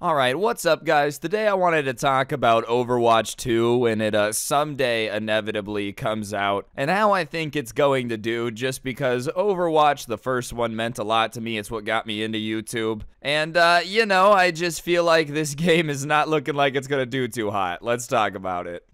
Alright, what's up guys? Today I wanted to talk about Overwatch 2 when it uh, someday inevitably comes out, and how I think it's going to do just because Overwatch, the first one, meant a lot to me. It's what got me into YouTube. And, uh, you know, I just feel like this game is not looking like it's gonna do too hot. Let's talk about it.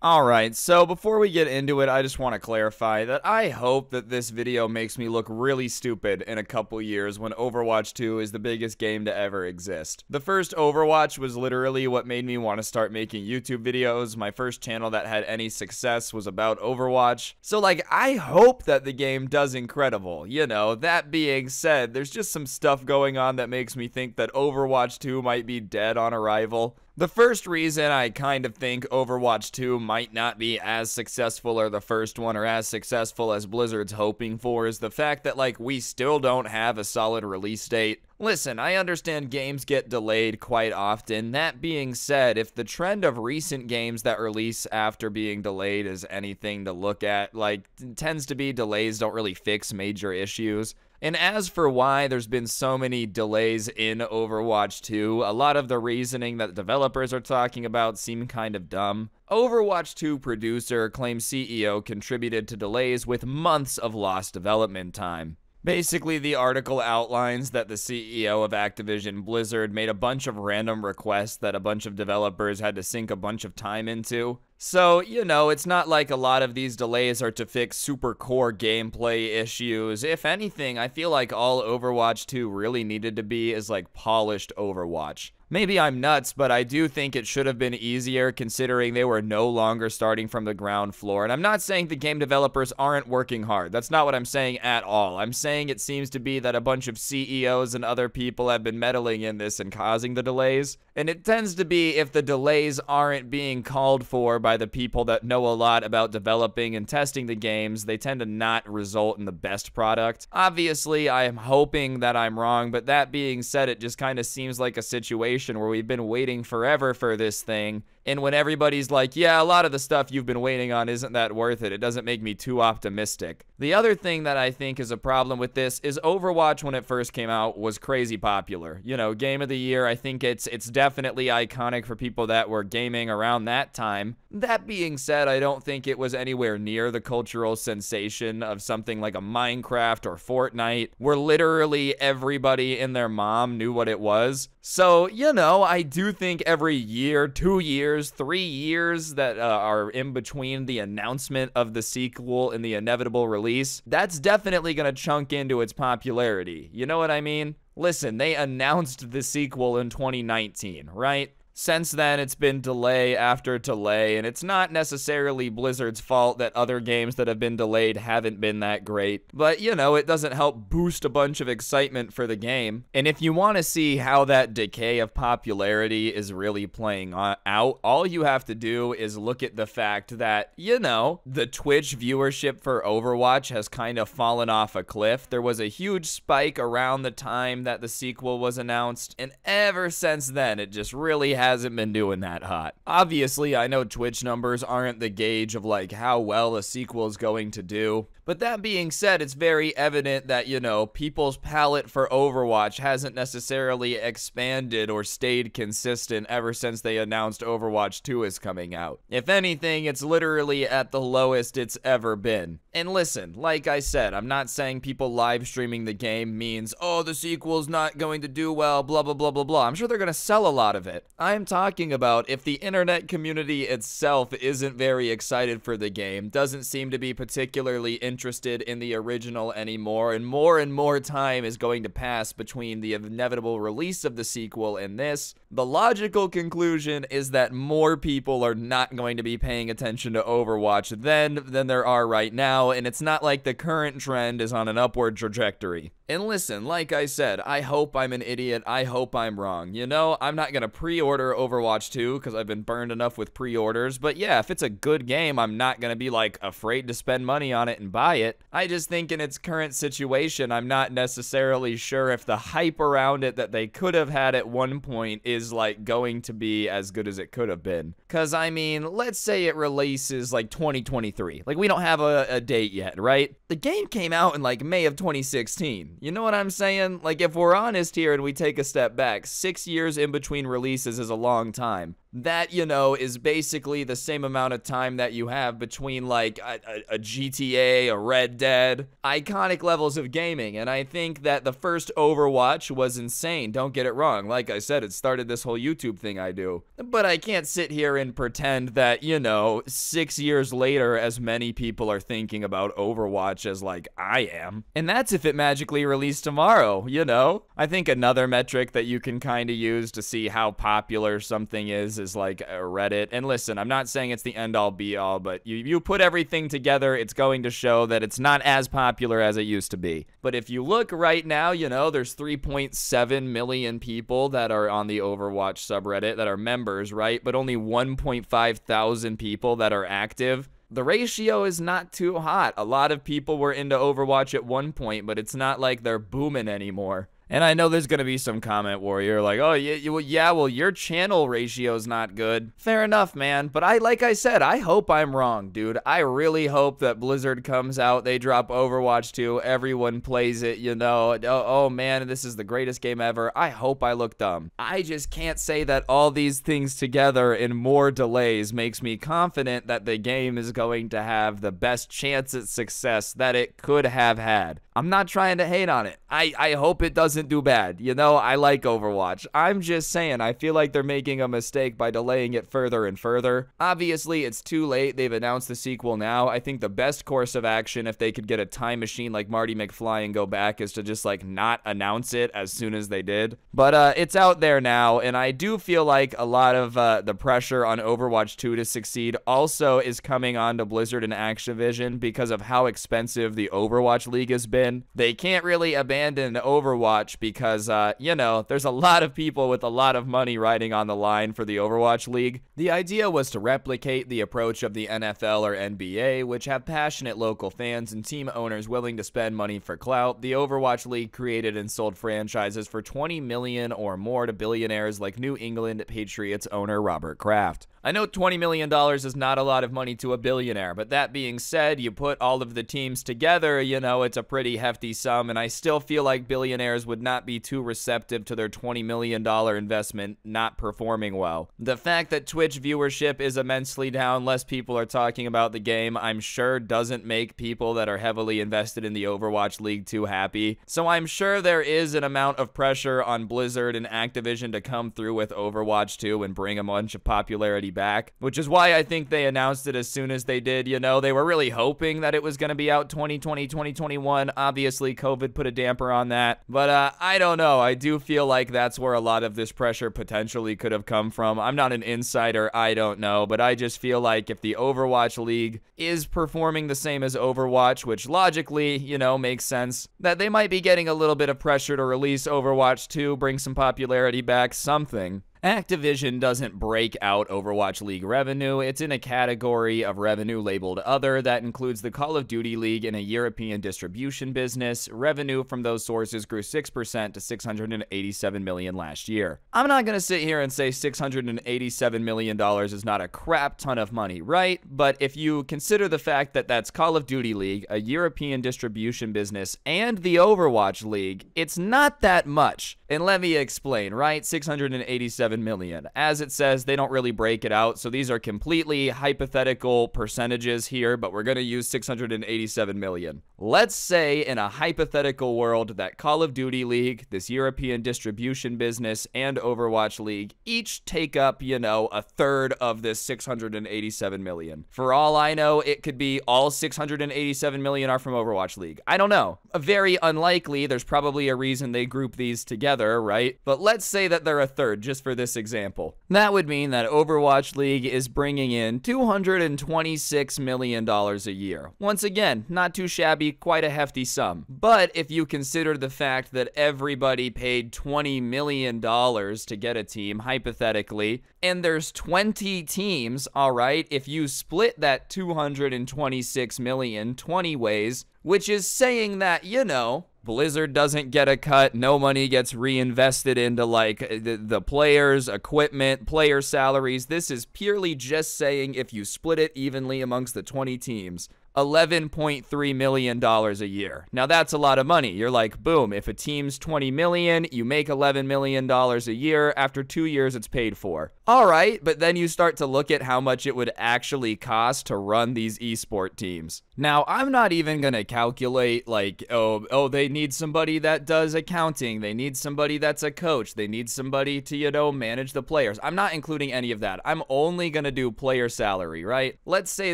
Alright, so before we get into it, I just want to clarify that I hope that this video makes me look really stupid in a couple years when Overwatch 2 is the biggest game to ever exist. The first Overwatch was literally what made me want to start making YouTube videos. My first channel that had any success was about Overwatch. So like, I hope that the game does incredible. You know, that being said, there's just some stuff going on that makes me think that Overwatch 2 might be dead on arrival. The first reason I kind of think Overwatch 2 might not be as successful or the first one or as successful as Blizzard's hoping for is the fact that like we still don't have a solid release date. Listen, I understand games get delayed quite often. That being said, if the trend of recent games that release after being delayed is anything to look at, like tends to be delays don't really fix major issues. And as for why there's been so many delays in Overwatch 2, a lot of the reasoning that developers are talking about seem kind of dumb. Overwatch 2 producer claims CEO contributed to delays with months of lost development time. Basically, the article outlines that the CEO of Activision Blizzard made a bunch of random requests that a bunch of developers had to sink a bunch of time into. So, you know, it's not like a lot of these delays are to fix super core gameplay issues. If anything, I feel like all Overwatch 2 really needed to be is like polished Overwatch. Maybe I'm nuts, but I do think it should have been easier considering they were no longer starting from the ground floor. And I'm not saying the game developers aren't working hard. That's not what I'm saying at all. I'm saying it seems to be that a bunch of CEOs and other people have been meddling in this and causing the delays. And it tends to be if the delays aren't being called for by the people that know a lot about developing and testing the games, they tend to not result in the best product. Obviously, I am hoping that I'm wrong, but that being said, it just kind of seems like a situation where we've been waiting forever for this thing and when everybody's like, yeah, a lot of the stuff you've been waiting on isn't that worth it, it doesn't make me too optimistic. The other thing that I think is a problem with this is Overwatch when it first came out was crazy popular. You know, game of the year, I think it's it's definitely iconic for people that were gaming around that time. That being said, I don't think it was anywhere near the cultural sensation of something like a Minecraft or Fortnite, where literally everybody and their mom knew what it was. So, you know, I do think every year, two years, three years that uh, are in between the announcement of the sequel and the inevitable release, that's definitely going to chunk into its popularity. You know what I mean? Listen, they announced the sequel in 2019, right? Since then, it's been delay after delay, and it's not necessarily Blizzard's fault that other games that have been delayed haven't been that great. But, you know, it doesn't help boost a bunch of excitement for the game. And if you want to see how that decay of popularity is really playing out, all you have to do is look at the fact that, you know, the Twitch viewership for Overwatch has kind of fallen off a cliff. There was a huge spike around the time that the sequel was announced, and ever since then, it just really has hasn't been doing that hot. Obviously, I know Twitch numbers aren't the gauge of like how well a sequel is going to do, but that being said, it's very evident that, you know, people's palate for Overwatch hasn't necessarily expanded or stayed consistent ever since they announced Overwatch 2 is coming out. If anything, it's literally at the lowest it's ever been. And listen, like I said, I'm not saying people live streaming the game means, oh, the sequel's not going to do well, blah, blah, blah, blah, blah. I'm sure they're going to sell a lot of it. I'm talking about if the internet community itself isn't very excited for the game, doesn't seem to be particularly interested interested in the original anymore, and more and more time is going to pass between the inevitable release of the sequel and this. The logical conclusion is that more people are not going to be paying attention to Overwatch then than there are right now, and it's not like the current trend is on an upward trajectory. And listen, like I said, I hope I'm an idiot. I hope I'm wrong. You know, I'm not going to pre-order Overwatch 2 because I've been burned enough with pre-orders. But yeah, if it's a good game, I'm not going to be like afraid to spend money on it and buy it. I just think in its current situation, I'm not necessarily sure if the hype around it that they could have had at one point is like going to be as good as it could have been. Because I mean, let's say it releases like 2023. Like we don't have a, a date yet, right? The game came out in like May of 2016 You know what I'm saying? Like, if we're honest here and we take a step back, six years in between releases is a long time that you know is basically the same amount of time that you have between like a, a, GTA, a Red Dead, iconic levels of gaming. And I think that the first Overwatch was insane. Don't get it wrong. Like I said, it started this whole YouTube thing I do. But I can't sit here and pretend that, you know, six years later, as many people are thinking about Overwatch as like I am. And that's if it magically released tomorrow, you know? I think another metric that you can kind of use to see how popular something is is like Reddit. And listen, I'm not saying it's the end all be all, but you, you put everything together, it's going to show that it's not as popular as it used to be. But if you look right now, you know, there's 3.7 million people that are on the Overwatch subreddit that are members, right? But only 1.5 thousand people that are active the ratio is not too hot. A lot of people were into Overwatch at one point, but it's not like they're booming anymore. And I know there's going to be some comment warrior like, oh, yeah, yeah, well, your channel ratio's not good. Fair enough, man. But I, like I said, I hope I'm wrong, dude. I really hope that Blizzard comes out, they drop Overwatch 2, everyone plays it, you know. Oh, oh, man, this is the greatest game ever. I hope I look dumb. I just can't say that all these things together and more delays makes me confident that the game is going to have the best chance at success that it could have had. I'm not trying to hate on it. I, I hope it doesn't do bad. You know, I like Overwatch. I'm just saying, I feel like they're making a mistake by delaying it further and further. Obviously, it's too late. They've announced the sequel now. I think the best course of action, if they could get a time machine like Marty McFly and go back, is to just like not announce it as soon as they did. But uh, it's out there now, and I do feel like a lot of uh, the pressure on Overwatch 2 to succeed also is coming on to Blizzard and Activision because of how expensive the Overwatch League has been they can't really abandon Overwatch because, uh, you know, there's a lot of people with a lot of money riding on the line for the Overwatch League. The idea was to replicate the approach of the NFL or NBA, which have passionate local fans and team owners willing to spend money for clout. The Overwatch League created and sold franchises for 20 million or more to billionaires like New England Patriots owner Robert Kraft. I know $20 million is not a lot of money to a billionaire, but that being said, you put all of the teams together, you know, it's a pretty hefty sum, and I still feel like billionaires would not be too receptive to their $20 million investment not performing well. The fact that Twitch viewership is immensely down, less people are talking about the game, I'm sure doesn't make people that are heavily invested in the Overwatch League too happy. So I'm sure there is an amount of pressure on Blizzard and Activision to come through with Overwatch 2 and bring a bunch of popularity back, which is why I think they announced it as soon as they did. You know, they were really hoping that it was going to be out 2020, 2021. Obviously, COVID put a damper on that. But uh, I don't know. I do feel like that's where a lot of this pressure potentially could have come from. I'm not an insider. I don't know. But I just feel like if the Overwatch League is performing the same as Overwatch, which logically, you know, makes sense, that they might be getting a little bit of pressure to release Overwatch 2, bring some popularity back, something. Activision doesn't break out Overwatch League revenue. It's in a category of revenue labeled Other that includes the Call of Duty League in a European distribution business. Revenue from those sources grew 6% to 687 million last year. I'm not going to sit here and say 687 million dollars is not a crap ton of money, right? But if you consider the fact that that's Call of Duty League, a European distribution business, and the Overwatch League, it's not that much. And let me explain, right? 687 million. As it says, they don't really break it out, so these are completely hypothetical percentages here, but we're going to use 687 million. Let's say in a hypothetical world that Call of Duty League, this European distribution business, and Overwatch League each take up, you know, a third of this 687 million. For all I know, it could be all 687 million are from Overwatch League. I don't know. Very unlikely. There's probably a reason they group these together, right? But let's say that they're a third, just for this example. That would mean that Overwatch League is bringing in $226 million a year. Once again, not too shabby, quite a hefty sum. But if you consider the fact that everybody paid $20 million to get a team, hypothetically, and there's 20 teams, all right, if you split that 226 million 20 ways, which is saying that, you know, Blizzard doesn't get a cut. No money gets reinvested into like uh, the, the, players, equipment, player salaries. This is purely just saying if you split it evenly amongst the 20 teams, $11.3 million a year. Now that's a lot of money. You're like, boom, if a team's 20 million, you make $11 million a year. After two years, it's paid for. All right, but then you start to look at how much it would actually cost to run these esport teams. Now, I'm not even going to calculate like, oh, oh, they need somebody that does accounting. They need somebody that's a coach. They need somebody to, you know, manage the players. I'm not including any of that. I'm only going to do player salary, right? Let's say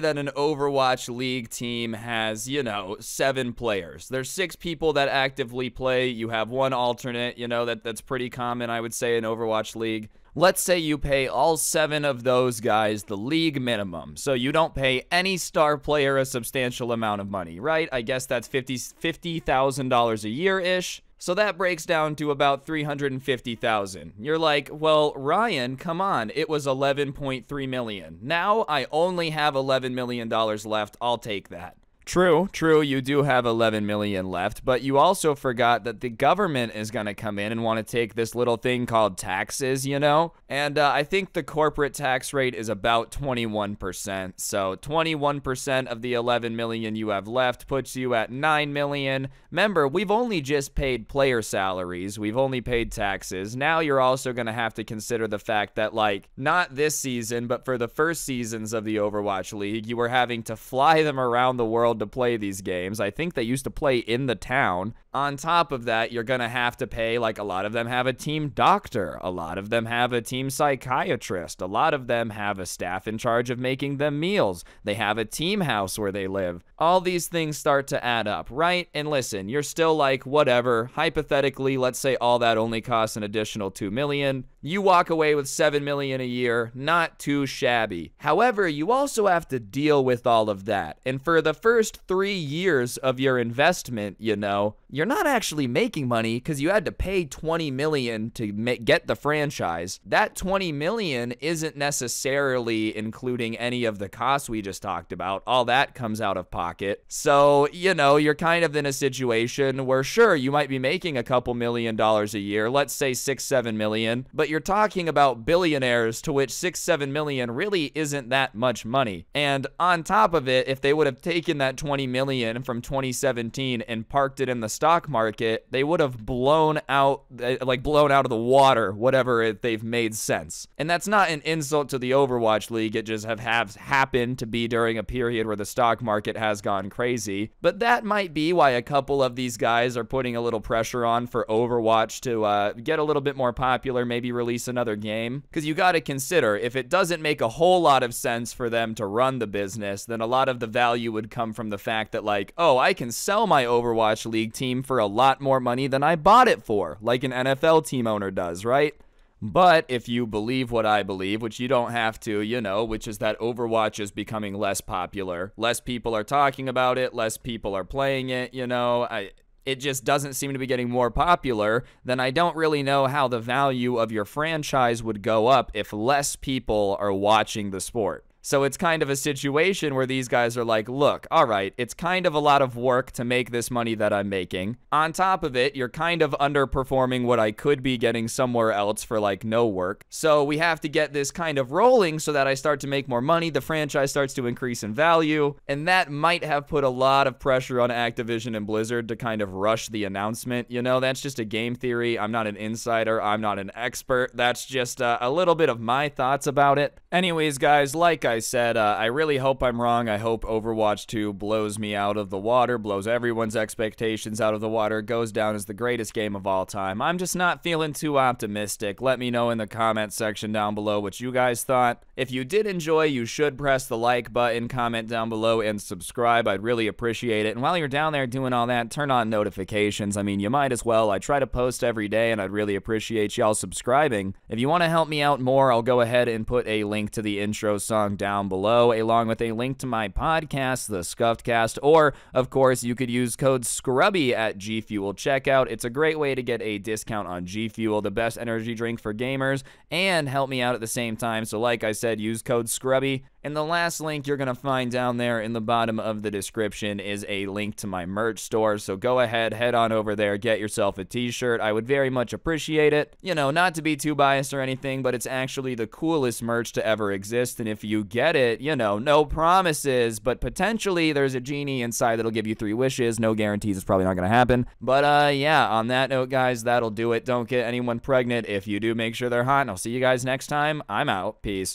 that an Overwatch League team has, you know, seven players. There's six people that actively play. You have one alternate, you know, that, that's pretty common, I would say, in Overwatch League. Let's say you pay all seven of those guys the league minimum. So you don't pay any star player a substantial amount of money, right? I guess that's $50,000 $50, a year ish. So that breaks down to about 350,000. You're like, "Well, Ryan, come on. It was 11.3 million. Now I only have 11 million dollars left. I'll take that." True, true, you do have 11 million left, but you also forgot that the government is going to come in and want to take this little thing called taxes, you know? And uh, I think the corporate tax rate is about 21%. So 21% of the 11 million you have left puts you at 9 million. Remember, we've only just paid player salaries, we've only paid taxes. Now you're also going to have to consider the fact that, like, not this season, but for the first seasons of the Overwatch League, you were having to fly them around the world to play these games. I think they used to play in the town. On top of that, you're going to have to pay, like, a lot of them have a team doctor, a lot of them have a team psychiatrist, a lot of them have a staff in charge of making them meals, they have a team house where they live. All these things start to add up, right? And listen, you're still like, whatever. Hypothetically, let's say all that only costs an additional 2 million. You walk away with 7 million a year, not too shabby. However, you also have to deal with all of that. And for the first 3 years of your investment, you know, you're not actually making money because you had to pay 20 million to get the franchise. That 20 million isn't necessarily including any of the costs we just talked about. All that comes out of pocket. So, you know, you're kind of in a situation where sure, you might be making a couple million dollars a year, let's say 6 7 million, but you're talking about billionaires to which 6 7 million really isn't that much money. And on top of it, if they would have taken that 20 million from 2017 and parked it in the stock market, they would have blown out, like blown out of the water, whatever they've made sense. And that's not an insult to the Overwatch League. It just have, have happened to be during a period where the stock market has gone crazy. But that might be why a couple of these guys are putting a little pressure on for Overwatch to uh, get a little bit more popular, maybe release another game. Because you got to consider, if it doesn't make a whole lot of sense for them to run the business, then a lot of the value would come from the fact that, like, oh, I can sell my Overwatch League team for a lot more money than I bought it for, like an NFL team owner does, right? But if you believe what I believe, which you don't have to, you know, which is that Overwatch is becoming less popular, less people are talking about it, less people are playing it, you know, I it just doesn't seem to be getting more popular, then I don't really know how the value of your franchise would go up if less people are watching the sport. So it's kind of a situation where these guys are like, look, all right, it's kind of a lot of work to make this money that I'm making. On top of it, you're kind of underperforming what I could be getting somewhere else for like no work. So we have to get this kind of rolling so that I start to make more money. The franchise starts to increase in value. And that might have put a lot of pressure on Activision and Blizzard to kind of rush the announcement. You know, that's just a game theory. I'm not an insider, I'm not an expert. That's just uh, a little bit of my thoughts about it. Anyways, guys, like I I said, uh, I really hope I'm wrong. I hope Overwatch 2 blows me out of the water, blows everyone's expectations out of the water, goes down as the greatest game of all time. I'm just not feeling too optimistic. Let me know in the comment section down below what you guys thought. If you did enjoy, you should press the like button, comment down below, and subscribe. I'd really appreciate it. And while you're down there doing all that, turn on notifications. I mean, you might as well. I try to post every day, and I'd really appreciate y'all subscribing. If you want to help me out more, I'll go ahead and put a link to the intro song down below, along with a link to my podcast, The Scuffed Cast, or, of course, you could use code SCRUBBY at G Fuel checkout. It's a great way to get a discount on G Fuel, the best energy drink for gamers, and help me out at the same time. So, like I said, use code SCRUBBY And the last link you're going to find down there in the bottom of the description is a link to my merch store. So go ahead, head on over there, get yourself a t shirt. I would very much appreciate it. You know, not to be too biased or anything, but it's actually the coolest merch to ever exist. And if you get it, you know, no promises, but potentially there's a genie inside that'll give you three wishes. No guarantees, it's probably not going to happen. But uh, yeah, on that note, guys, that'll do it. Don't get anyone pregnant. If you do, make sure they're hot. And I'll see you guys next time. I'm out. Peace.